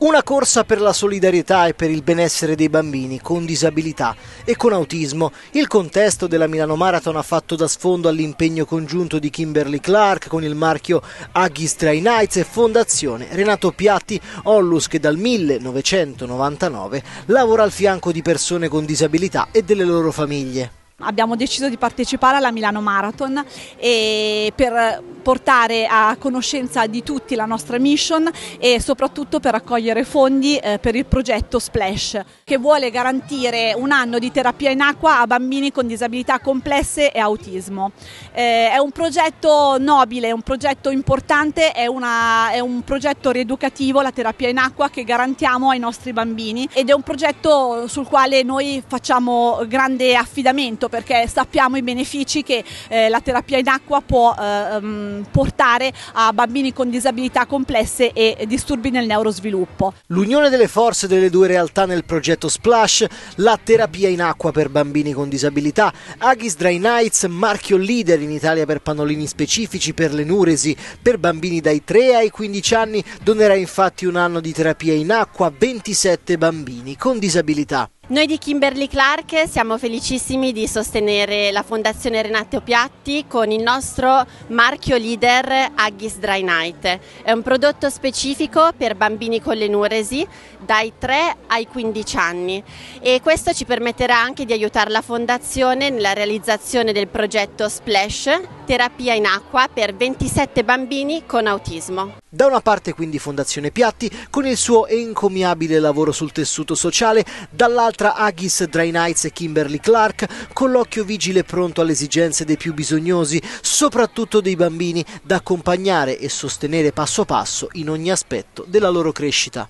Una corsa per la solidarietà e per il benessere dei bambini con disabilità e con autismo. Il contesto della Milano Marathon ha fatto da sfondo all'impegno congiunto di Kimberly Clark con il marchio Aggies Dry Nights e Fondazione Renato Piatti Ollus che dal 1999 lavora al fianco di persone con disabilità e delle loro famiglie. Abbiamo deciso di partecipare alla Milano Marathon per portare a conoscenza di tutti la nostra mission e soprattutto per raccogliere fondi eh, per il progetto Splash che vuole garantire un anno di terapia in acqua a bambini con disabilità complesse e autismo. Eh, è un progetto nobile, è un progetto importante, è, una, è un progetto rieducativo, la terapia in acqua che garantiamo ai nostri bambini ed è un progetto sul quale noi facciamo grande affidamento perché sappiamo i benefici che eh, la terapia in acqua può eh, um, portare a bambini con disabilità complesse e disturbi nel neurosviluppo. L'unione delle forze delle due realtà nel progetto Splash, la terapia in acqua per bambini con disabilità, Agis Dry Nights, marchio leader in Italia per pannolini specifici per l'enuresi, per bambini dai 3 ai 15 anni, donerà infatti un anno di terapia in acqua a 27 bambini con disabilità. Noi di Kimberly Clark siamo felicissimi di sostenere la Fondazione Renato Piatti con il nostro marchio leader Aggis Dry Night. È un prodotto specifico per bambini con l'enuresi dai 3 ai 15 anni e questo ci permetterà anche di aiutare la Fondazione nella realizzazione del progetto Splash, terapia in acqua per 27 bambini con autismo. Da una parte quindi Fondazione Piatti con il suo encomiabile lavoro sul tessuto sociale, dall'altra Agis Dry Nights e Kimberly Clark con l'occhio vigile pronto alle esigenze dei più bisognosi, soprattutto dei bambini, da accompagnare e sostenere passo passo in ogni aspetto della loro crescita.